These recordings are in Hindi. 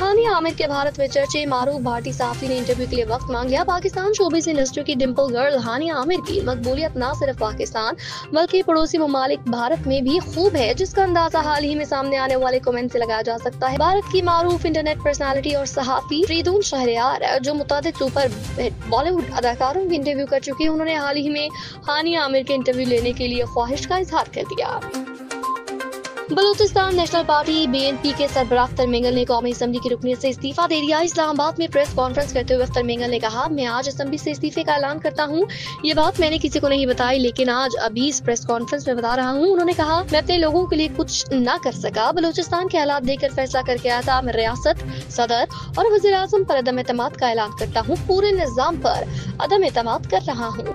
हानिया आमिर के भारत में चर्चे, मारूफ भारती साफी ने इंटरव्यू के लिए वक्त मांग लिया। पाकिस्तान शोबिस इंडस्ट्री की डिम्पल गर्ल हानिया आमिर की मकबूलियत न सिर्फ़ पाकिस्तान, बल्कि पड़ोसी ममालिक भारत में भी खूब है, जिसका अंदाज़ा हाल ही में सामने आने वाले कमेंट से लगाया जा सकता है। भारत की मारूफ इंटरनेट पर्सनालिटी और सहाफी फ्रीदून शहरियार, जो मुताद सुपर बॉलीवुड अदाकारों की इंटरव्यू कर चुकी है, उन्होंने हाल ही में हानिया आमिर के इंटरव्यू लेने के लिए ख्वाहिश का इजहार कर दिया। बलूचिस्तान नेशनल पार्टी बीएनपी के सरबराह अख्तर मेंगल ने कौमी असम्बली की रुकनीत से इस्तीफा दे दिया। इस्लामाबाद में प्रेस कॉन्फ्रेंस करते हुए अख्तर मेंगल ने कहा, मैं आज असम्बली से इस्तीफे का ऐलान करता हूँ। ये बात मैंने किसी को नहीं बताई, लेकिन आज अभी इस प्रेस कॉन्फ्रेंस में बता रहा हूँ। उन्होंने कहा, मैं अपने लोगों के लिए कुछ न कर सका। बलूचिस्तान के हालात देखकर फैसला करके आया था। मैं रियासत, सदर और वजी अजम पर अदम एतम का ऐलान करता हूँ। पूरे निज़ाम पर अदम एतम कर रहा हूँ।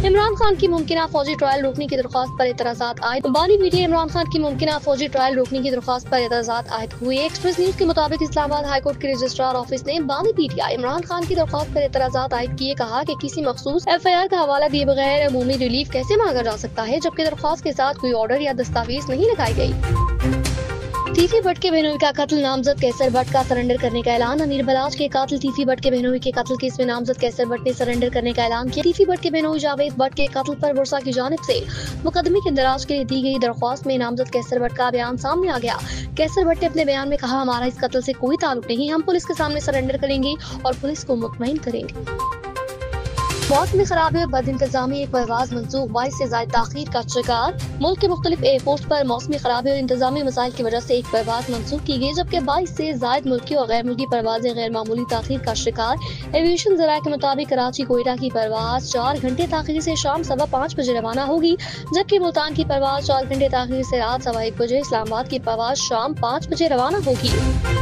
इमरान खान की मुमकिन फौजी ट्रायल रोकने की दरख्वास्त पर एतराजात आए बानी मीडिया इमरान खान की मुमकिन फौजी ट्रायल रोकने की दरख्वास्त पर एतराजात आयद। हुए एक्सप्रेस न्यूज़ के मुताबिक इस्लामाबाद हाईकोर्ट के रजिस्ट्रार ऑफ़िस ने बानी मीडिया इमरान खान की दरख्वास्त पर एतराजात आयद किए, कहा कि किसी मखसूस एफ़ आई आर का हवाला दिए बगैर अमूमी रिलीफ कैसे मांगा जा सकता है, जबकि दरख्वास्त के साथ कोई ऑर्डर या दस्तावेज़ नहीं लगाई गई टीफी भट्ट के बहनोई का कत्ल, नामजद कैसर भट्ट का सरेंडर करने का ऐलान। अमीर बलाज के कातिल टीफी भट्ट के बहनोई के कत्ल केस में नामजद कैसर भट्ट ने सरेंडर करने का ऐलान किया। टीफी भट्ट के बहनोई जावेद भट्ट के कत्ल पर वर्षा की जानब से मुकदमे के इंदराज के लिए दी गई दरख्वास्त में नामजद कैसर भट्ट का बयान सामने आ गया। कैसर भट्ट ने अपने बयान में कहा, हमारा इस कत्ल से कोई ताल्लुक नहीं। हम पुलिस के सामने सरेंडर करेंगे और पुलिस को मुतमिन करेंगे। मौसम खराबी और बद इंतजामी एक परवाज मनसूख बाईस ऐसी ज़्यादा तखीर का शिकार। मुल्क के मुख्तलिफ़ एयरपोर्ट पर मौसमी खराबी और इंतजामी मसाइल की वजह से एक परवाज मनसूख की गई, जबकि बाईस ऐसी जायद मुल्की और गैर मुल्की परवाजें गैर मामूली तखीर का शिकार। एविएशन जरा के मुताबिक कराची, कोयटा की परवाज चार घंटे तखीर ऐसी शाम सवा पाँच बजे रवाना होगी, जबकि मुल्तान की परवाज चार घंटे तखीर ऐसी रात सवा एक बजे, इस्लामाबाद की परवाज शाम पाँच बजे रवाना होगी।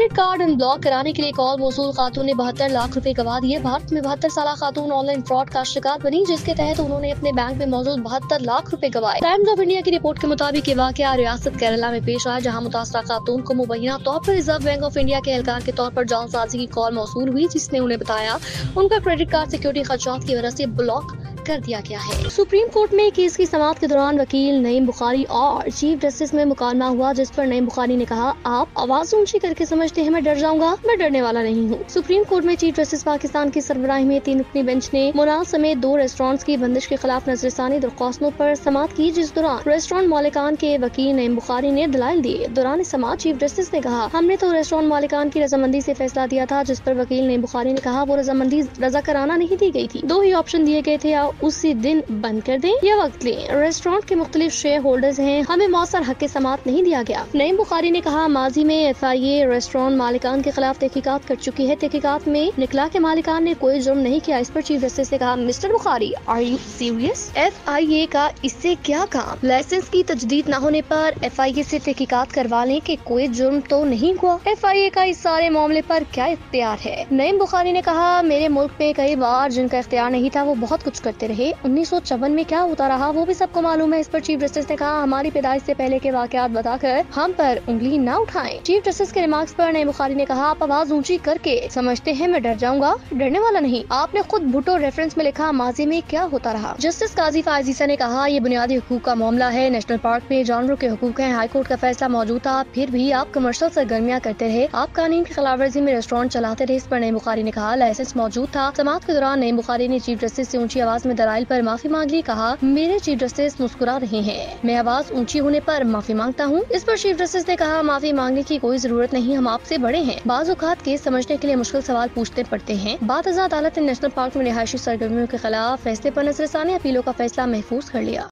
क्रेडिट कार्ड अनब्लॉक कराने के लिए कॉल वसूल खातून ने बहत्तर लाख रुपए गवा दिए। भारत में बहत्तर साल खातून ऑनलाइन फ्रॉड का शिकार बनी, जिसके तहत उन्होंने अपने बैंक में मौजूद बहत्तर लाख रुपए गवाए। टाइम्स ऑफ़ इंडिया की रिपोर्ट के मुताबिक ये वाक्य रियासत केरला में पेश आया, जहाँ मुतासर खातून को मुबैना तौर पर रिज़र्व बैंक ऑफ़ इंडिया के एहलकार के तौर पर जालसाजी की कॉल मौसू हुई, जिसने उन्हें बताया उनका क्रेडिट कार्ड सिक्योरिटी खर्चात की वजह से ब्लॉक कर दिया गया है। सुप्रीम कोर्ट में केस की समाप्त के दौरान वकील नईम बुखारी और चीफ जस्टिस में मुकालमा हुआ, जिस पर नईम बुखारी ने कहा, आप आवाज़ ऊँची करके समझते हैं, मैं डर जाऊँगा, मैं डरने वाला नहीं हूँ। सुप्रीम कोर्ट में चीफ जस्टिस पाकिस्तान की सरबराही में तीन रुकनी बेंच ने मुनाज समेत दो रेस्टोरेंट्स की बंदिश के खिलाफ नजरसानी दरख्वास्तों पर समाप्त की, जिस दौरान रेस्टोरेंट मालिकान के वकील नईम बुखारी ने दलाल दिए। दौरान समाज चीफ जस्टिस ने कहा, हमने तो रेस्टोरेंट मालिकान की रजामंदी ऐसी फैसला दिया था, जिस पर वकील नईम बुखारी ने कहा, वो रजामंदी रजा कराना नहीं दी गई थी। दो ही ऑप्शन दिए गए थे उसी दिन बंद कर दें। या वक्त लें। रेस्टोरेंट के मुख्तलिफ़ शेयर होल्डर्स हैं। हमें मौसर हक समात नहीं दिया गया। नईम बुखारी ने कहा, माजी में एफ़ आई ए रेस्टोरेंट मालिकान के खिलाफ तहकीकत कर चुकी है। तहकीकात में निकला के मालिकान ने कोई जुर्म नहीं किया। इस पर चीफ जस्टिस ने कहा, Mr Bukhari are you serious F I A का इससे क्या काम? लाइसेंस की तजदीद न होने पर एफ़ आई ए ऐसी तहकीकत करवा लें की कोई जुर्म तो नहीं हुआ। एफ़ आई ए का इस सारे मामले पर क्या इख्तियार है? नईम बुखारी ने कहा, मेरे मुल्क में कई बार जिनका इख्तियार नहीं था, वो बहुत कुछ करते रहे। उन्नीस में क्या होता रहा, वो भी सबको मालूम है। इस पर चीफ जस्टिस ने कहा, हमारी पैदाइश से पहले के वाकत बताकर हम पर उंगली न उठाएँ। चीफ जस्टिस के रिमार्क्स पर नई बुखारी ने कहा, आप आवाज़ ऊँची करके समझते हैं, मैं डर जाऊँगा। डरने वाला नहीं। आपने खुद भुटो रेफरेंस में लिखा, माजी में क्या होता रहा? जस्टिस काजी फायजीसा ने कहा, ये बुनियादी हकूक का मामला है। नेशनल पार्क में जानवरों के हकूक है। हाईकोर्ट का फैसला मौजूद था। फिर भी आप कमर्शियल सरगर्मियाँ करते रहे। आप कानून की खिलाफ वर्जी में रेस्टोरेंट चलाते रहे, इस पर नई बुखारी ने कहा। लाइसेंस मौजूद था। समाप्त के दौरान नई बुखारी ने चीफ जस्टिस ऐसी ऊँची आवाज़ में दलाइल पर माफ़ी मांग ली कहा, मेरे चीफ जस्टिस मुस्कुरा रहे हैं। मैं आवाज़ ऊँची होने पर माफ़ी माँगता हूँ। इस पर चीफ जस्टिस ने कहा, माफ़ी मांगने की कोई ज़रूरत नहीं, हम आपसे बड़े हैं। बाजुकात केस समझने के लिए मुश्किल सवाल पूछते पड़ते हैं। बात आज़ाद अदालत ने नेशनल पार्क में रिहायशी सरगर्मियों के खिलाफ फैसले आरोप नजरसानी अपीलों का फैसला महफूज कर लिया।